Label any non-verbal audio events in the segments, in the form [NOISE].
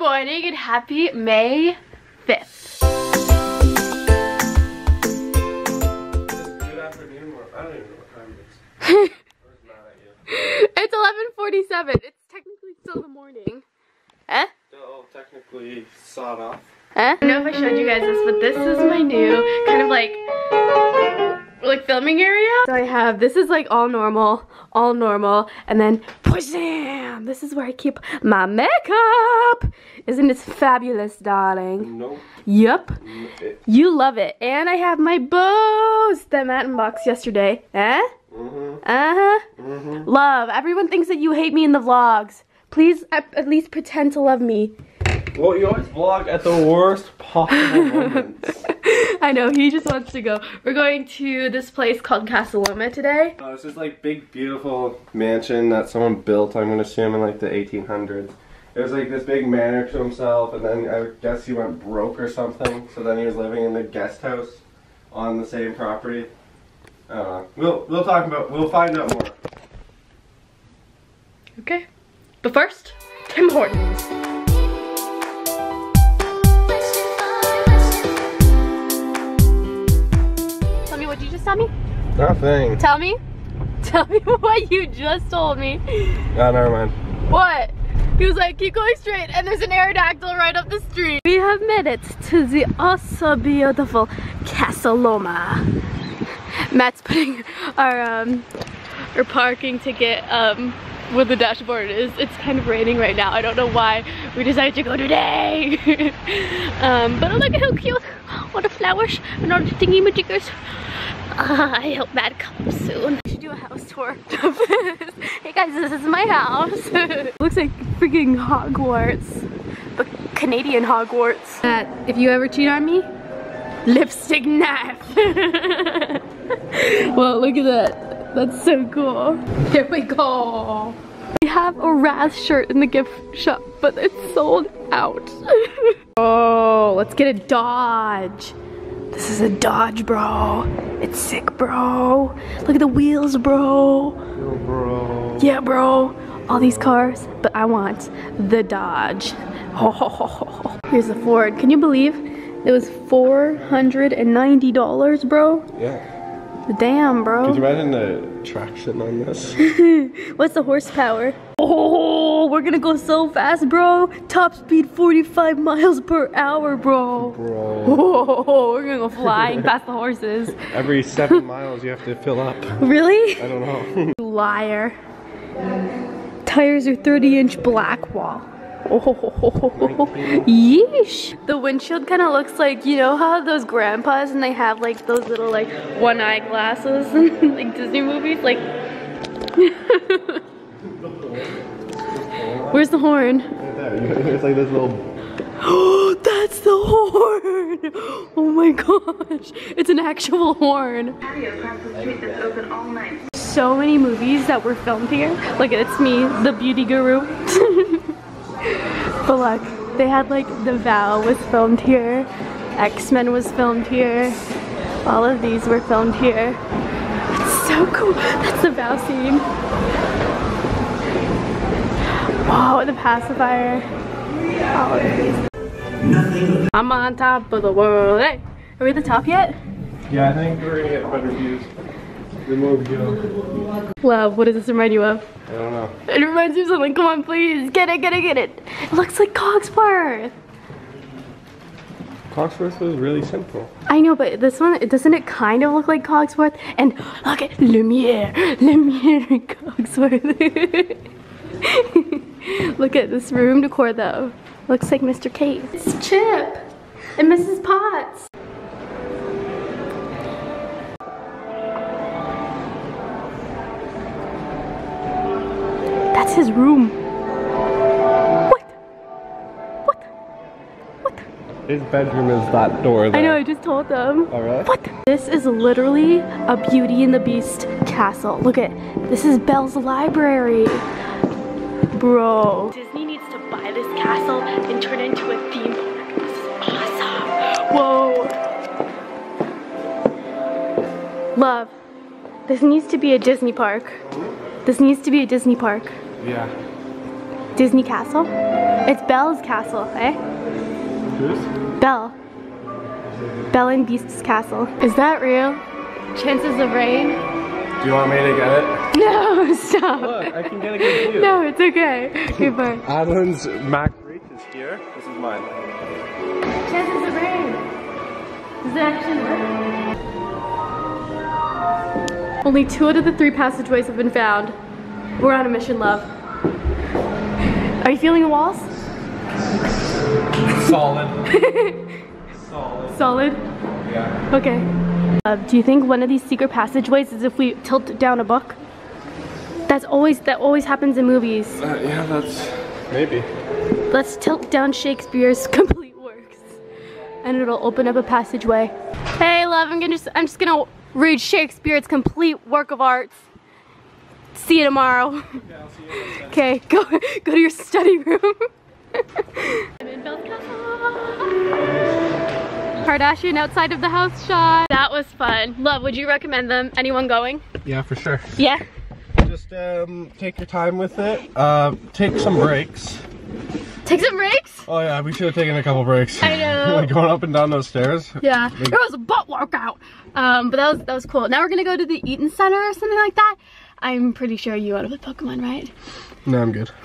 morning and happy May 5th. Good afternoon, I don't even know what time it is. I was mad at you. It's 11.47. It's technically still the morning. Eh? Still technically sawed off. Eh? I don't know if I showed you guys this, but this is my new kind of like like filming area. So I have, this is like all normal, all normal, and then bam! This is where I keep my makeup. Isn't it fabulous, darling? Nope. Yep. You love it. And I have my bows that Matt unboxed yesterday. Eh? mhm, Uh-huh. mhm. Love. Everyone thinks that you hate me in the vlogs. Please at, at least pretend to love me. Well, you always vlog at the worst possible [LAUGHS] moments. [LAUGHS] I know, he just wants to go. We're going to this place called Casa Loma today. Uh, it's this like big, beautiful mansion that someone built. I'm gonna assume in like the 1800s. It was like this big manor to himself, and then I guess he went broke or something. So then he was living in the guest house on the same property. I don't know. We'll we'll talk about. We'll find out more. Okay. But first, Tim Hortons. Tell me what you just tell me. Nothing. Tell me. [LAUGHS] Tell me what you just told me. Oh, never mind. What? He was like, keep going straight, and there's an Aerodactyl right up the street. We have made it to the also beautiful Casa Loma. Matt's putting our um our parking ticket um where the dashboard is. It's kind of raining right now. I don't know why we decided to go today. [LAUGHS] um, but look at how cute. What a flowers and all the thingy majiggers. Uh, [LAUGHS] I hope Matt comes soon. We should do a house tour. [LAUGHS] hey guys, this is my house. [LAUGHS] Looks like freaking Hogwarts, but Canadian Hogwarts. Matt, if you ever cheat on me, lipstick knife. well, look at that. That's so cool. Here we go. We have a Raz shirt in the gift shop, but it's sold out. oh, let's get a Dodge. This is a Dodge, bro. It's sick, bro. Look at the wheels, bro. Yo, bro. Yeah, bro. All these cars, but I want the Dodge. Oh, [LAUGHS] Here's the Ford. Can you believe it was $490, bro? Yeah. Damn, bro. Could you imagine the traction on this? [LAUGHS] What's the horsepower? Oh, [LAUGHS] we're gonna go so fast, bro. Top speed 45 miles per hour, bro. Bro. Oh, [LAUGHS] we're gonna go flying [LAUGHS] past the horses. Every seven miles you have to fill up. Really? I don't know. You [LAUGHS] liar. Tires are 30 inch black wall. Oh, yeesh. The windshield kind of looks like, you know how those grandpas and they have like those little like one eye glasses in like Disney movies? Like, where's the horn? it's like this little. Oh, [GASPS] that's the horn! Oh my gosh, it's an actual horn. Patio across the street that's open all night. so many movies that were filmed here. Like it's me, the beauty guru. [LAUGHS] but look, they had like The Vow was filmed here. X-Men was filmed here. All of these were filmed here. It's so cool. That's the Vow scene. Wow, the pacifier. All of these. I'm on top of the world. Hey, are we at the top yet? Yeah, I think we're gonna get better views. The more we. Love, what does this remind you of? I don't know. It reminds me of something. Come on, please. Get it, get it, get it. It looks like Cogsworth. Cogsworth was really simple. I know, but this one, doesn't it kind of look like Cogsworth? And look at Lumiere. [LAUGHS] Lumiere and Cogsworth. [LAUGHS] [LAUGHS] look at this room decor, though. Looks like Mr. Kate. It's Chip and Mrs. Potts. That's his room. What? What? What? His bedroom is that door there. I know, I just told them. Oh, Alright. What? This is literally a Beauty and the Beast castle. Look at, this is Belle's library. Bro. Disney needs to buy this castle and turn it into a theme park. This is awesome. Whoa. Love, this needs to be a Disney park. This needs to be a Disney park. Yeah. Disney Castle. It's Belle's castle, eh? Who's? Belle. Belle and Beast's castle. Is that real? Chances of rain? Do you want me to get it? [LAUGHS] No, stop. Look, I can get a good view. No, it's okay. Okay, bye. [LAUGHS] Adelaine's Mac Reach is here. This is mine. Chances of rain. Does it actually work? Only two out of the three passageways have been found. We're on a mission, love. Are you feeling the walls? Solid. [LAUGHS] Solid. Solid? Yeah. Okay. Uh, do you think one of these secret passageways is if we tilt down a book? That's always, that always happens in movies. Uh, yeah, that's maybe. Let's tilt down Shakespeare's [LAUGHS] complete works. And it'll open up a passageway. Hey love, I'm gonna just, I'm just gonna read Shakespeare's complete work of art. See you tomorrow. [LAUGHS] Okay, go go to your study room. I'm in Belle's Castle. Kardashian outside of the house shot. That was fun. Love, would you recommend them? Anyone going? Yeah, for sure. Yeah. Just um, take your time with it. Uh, take some breaks. Take some breaks? Oh yeah, we should have taken a couple breaks. I know. [LAUGHS] like going up and down those stairs. Yeah, it was a butt workout. Um, but that was that was cool. Now we're gonna go to the Eaton Center or something like that. I'm pretty sure you want to play Pokemon, right? No, I'm good. [LAUGHS]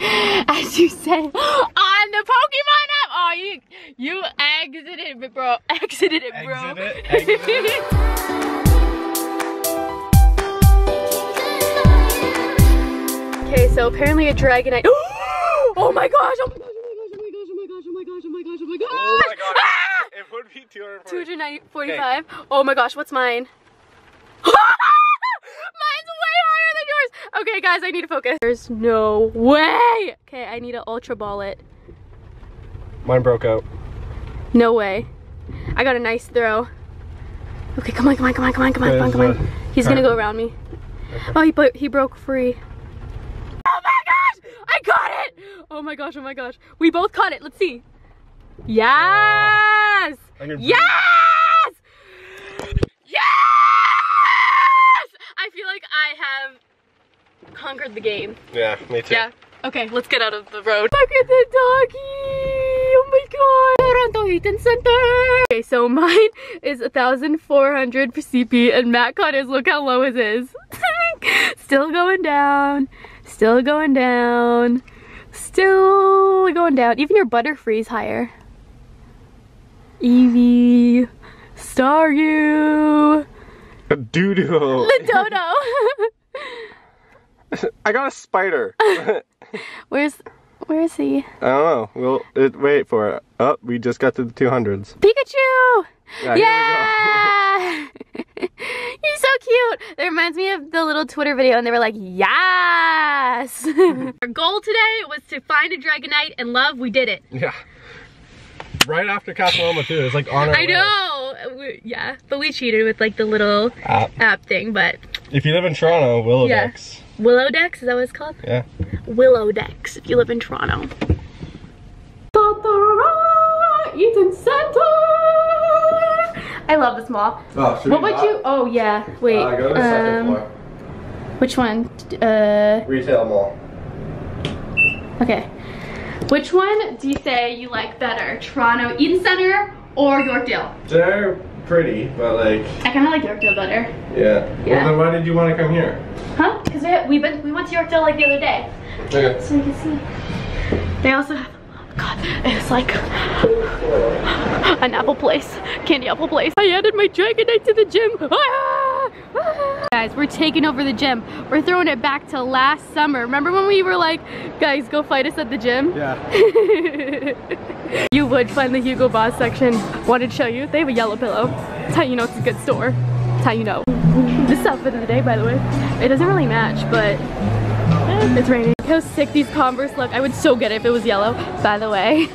As you say on the Pokemon app. Oh, you you exited it, bro. [LAUGHS] Exited it, bro. Exit it, exit okay, so apparently a Dragonite. [GASPS] oh my gosh! Oh my gosh! Oh my gosh! Oh my gosh! Oh my gosh! Oh my gosh! Oh my gosh! Oh my god, Ah! it would be 240. 245. Oh my gosh, what's mine? [LAUGHS] Mine's way higher than yours. Okay, guys, I need to focus. There's no way. Okay, I need to ultra ball it. Mine broke out. No way. I got a nice throw. Okay, come on, come on, come on, come on, come on, come on, come on. He's gonna go around me. Oh, he, he broke free. Oh my gosh! I caught it! Oh my gosh, oh my gosh. We both caught it. Let's see. Yes! I'm Yes! Yes! I feel like I have conquered the game. Yeah, me too. Yeah. Okay, let's get out of the road. Look at the doggy! Oh my god! Toronto Eaton Center! Okay, so [LAUGHS] mine is 1,400 for CP and Matt caught his. Look how low his is. [LAUGHS] Still going down. Still going down. Still going down. Even your Butterfree's higher. Eevee. Staryu. Doodoo. The dodo. [LAUGHS] I got a spider. [LAUGHS] Where's, where is he? I don't know. We'll it, wait for it. Oh, we just got to the 200s. Pikachu! Yeah, Yeah! [LAUGHS] He's so cute. It reminds me of the little Twitter video and they were like, yes! [LAUGHS] Our goal today was to find a Dragonite and love, we did it. Yeah. Right after Casa Loma too. It's like on our I way. know! We- yeah, but we cheated with like the little App. app thing, but If you live in Toronto, Willow Yeah. Dex. Willow Dex, is that what it's called? Yeah. Willow Dex, if you live in Toronto. Eaton Center! I love this mall. Oh, What would you? Oh yeah. Wait. Uh, go to the second um, floor. Which one? Uh. Retail mall. Okay. Which one do you say you like better? Toronto Eaton Center or Yorkdale? They're pretty, but like, I kind of like Yorkdale better. yeah. Yeah. Well, then why did you want to come here? Huh? Because we, we went we went to Yorkdale like the other day, Okay. so you can see. They also have. Oh God, it's like an apple place, candy apple place. I added my Dragonite to the gym. Ah! [LAUGHS] Guys, we're taking over the gym. We're throwing it back to last summer. Remember when we were like, guys, go fight us at the gym? Yeah. [LAUGHS] you would find the Hugo Boss section. Wanted to show you. They have a yellow pillow. That's how you know it's a good store. That's how you know. This is outfit of the day, by the way. It doesn't really match, but eh, it's raining. Look how sick these Converse look. I would so get it if it was yellow, by the way.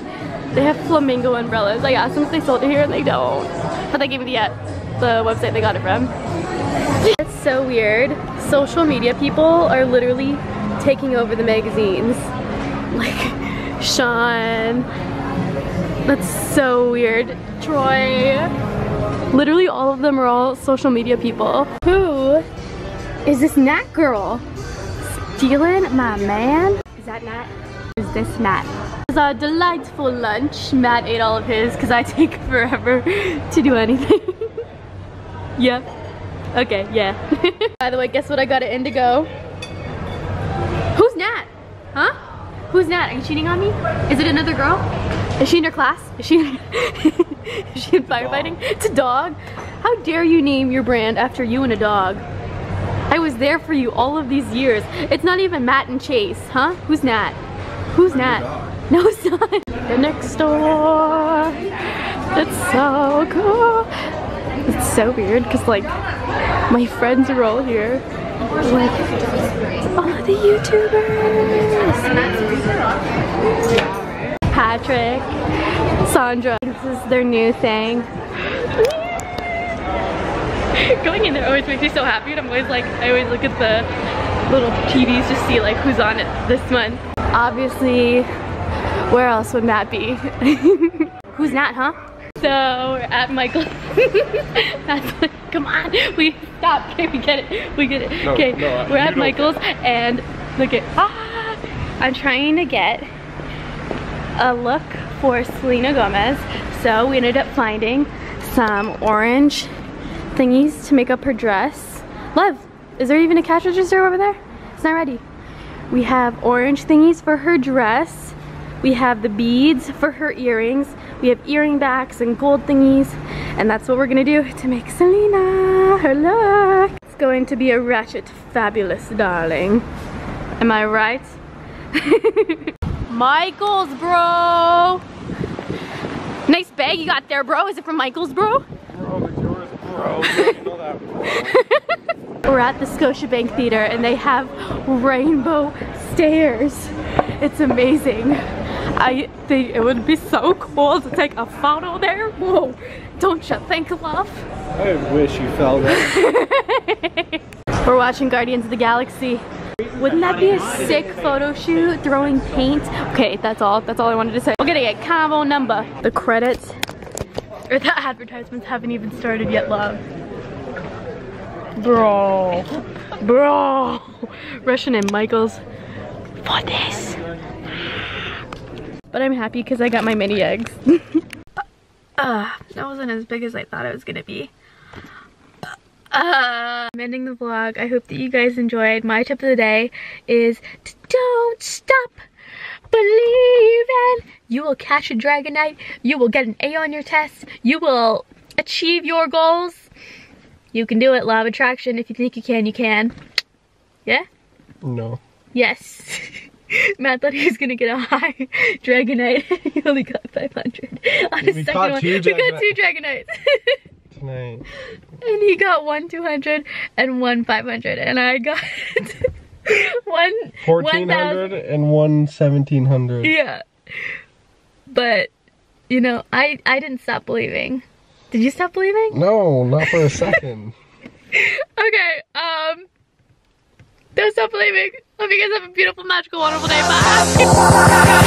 They have flamingo umbrellas. I asked them if they sold it here and they don't. But they gave me the, uh, the website they got it from. It's so weird. Social media people are literally taking over the magazines. Like Sean. That's so weird. Troy. Literally all of them are all social media people. Who is this Nat girl? Stealing my man? Is that Nat? Is this Matt? It was a delightful lunch. Matt ate all of his because I take forever [LAUGHS] to do anything. [LAUGHS] yeah. Okay, yeah. [LAUGHS] By the way, guess what I got at Indigo? Who's Nat? Huh? Who's Nat? Are you cheating on me? Is it another girl? Is she in your class? Is she in, [LAUGHS] is she in firefighting? It's a dog. How dare you name your brand after you and a dog? I was there for you all of these years. It's not even Matt and Chase, huh? Who's Nat? Who's Nat? No, it's not. The next door. It's so cool. It's so weird because like my friends are all here. Like all the YouTubers. Patrick, Sandra. This is their new thing. [LAUGHS] Going in there always makes me so happy and I'm always like, I always look at the little TVs to see like who's on it this month. Obviously, where else would Matt be? [LAUGHS] who's Nat, huh? So we're at Michael's. [LAUGHS] Matt's like, come on, we stop. Okay, [LAUGHS] we get it. We get it. No, okay, no, uh, we're at Michael's and look at ah, I'm trying to get a look for Selena Gomez. So we ended up finding some orange thingies to make up her dress. Love, is there even a cash register over there? It's not ready. We have orange thingies for her dress. We have the beads for her earrings. We have earring backs and gold thingies. And that's what we're gonna do to make Selena her look. It's going to be a ratchet fabulous darling. Am I right? [LAUGHS] Michael's, bro. Nice bag you got there, bro. Is it from Michael's, bro? Bro, it's yours, bro. That, bro. We're at the Scotiabank Theater and they have rainbow stairs. It's amazing. I think it would be so cool to take a photo there. Whoa, don't you think, love? I wish you fell [LAUGHS] there. We're watching Guardians of the Galaxy. Wouldn't that be a sick photo shoot? Throwing paint? Okay, that's all. That's all I wanted to say. We're gonna get combo number. The credits or the advertisements haven't even started yet, love. Bro. Bro. [LAUGHS] Russian and Michaels for this. But I'm happy because I got my mini eggs. uh, [LAUGHS] that wasn't as big as I thought it was gonna be. Uh, I'm ending the vlog. I hope that you guys enjoyed. My tip of the day is to don't stop believing. You will catch a Dragonite. You will get an A on your test. You will achieve your goals. You can do it, Law of Attraction. If you think you can, you can. Yeah? No. Yes. [LAUGHS] [LAUGHS] Matt thought he was gonna get a high [LAUGHS] Dragonite. [LAUGHS] he only got 500. On his We second one, we got two Dragonites. Tonight. and he got one 200 and one 500 and I got one 1400 and one 1700. yeah but you know I I didn't stop believing did you stop believing No, not for a second. okay um don't stop believing Hope you guys have a beautiful, magical, wonderful day. Bye.